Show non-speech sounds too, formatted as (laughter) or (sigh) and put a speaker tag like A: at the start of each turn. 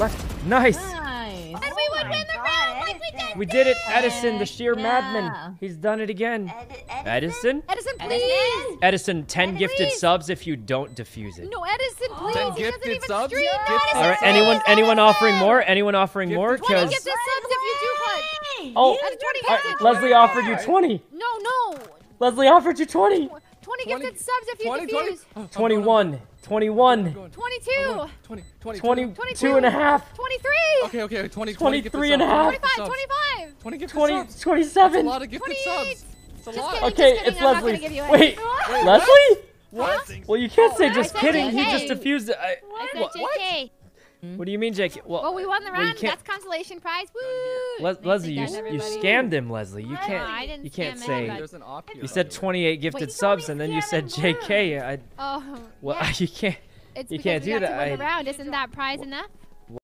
A: left. Nice.
B: Nice.
C: And we would
D: my
C: win the
D: God,
C: round like we did.
A: We did it, Edison, the
B: Heck
A: sheer madman. He's done it again.
D: Ed-
A: Edison?
C: Edison,
B: Edison?
C: please.
A: Edison, 10 gifted
C: Please.
A: subs if you don't defuse it.
C: No, Edison, please.
E: Ten
C: he
E: gifted
C: even
E: subs?
C: stream.
E: Yeah. Gifted
C: Edison,
A: All right,
C: please,
A: anyone anyone offering more? Anyone offering
E: Gifted
A: more?
E: subs.
C: 20
A: Cuz
C: gifted subs if you do clutch.
A: Oh,
C: At 20
A: all right,
C: gifted.
A: Leslie offered you 20.
C: No, no.
A: Leslie offered you 20.
C: 20
E: 20
C: gifted subs if you
E: 20, 20.
C: defuse.
E: Oh, I'm
A: 21. 21.
E: going, I'm going.
C: 22.
E: I'm 20, 20,
A: 22 and a half.
C: 23.
E: Okay, okay, 20,
A: 23 and a half.
C: 25, 25.
E: 20 gifted
A: 20,
E: subs. That's a
A: 27.
E: lot of gifted
C: 28.
E: subs. It's a lot.
C: kidding.
A: Okay,
C: kidding,
A: it's
C: I'm not gonna
A: Leslie.
C: give you
A: Wait. Leslie?
E: What?
A: Well, you can't oh, say
C: Oh,
A: just
C: said
A: kidding. He just defused it. I,
C: I said
A: what,
C: JK.
A: what Hmm? do you mean, JK? Well,
C: Well, we won the round.
A: can't-
C: That's consolation prize. Woo!
A: Les-
C: Thanks
A: Leslie, you, you scammed him, Leslie. You can't.
C: I didn't
A: you can't say.
C: anybody.
E: An op.
A: You said 28 gifted
D: told
A: subs, and then you said JK. I,
C: Oh,
A: well, (laughs)
C: yeah.
A: you can't.
C: It's
A: You can't
C: we
A: do
C: got
A: that.
C: to win the round. Isn't that prize enough?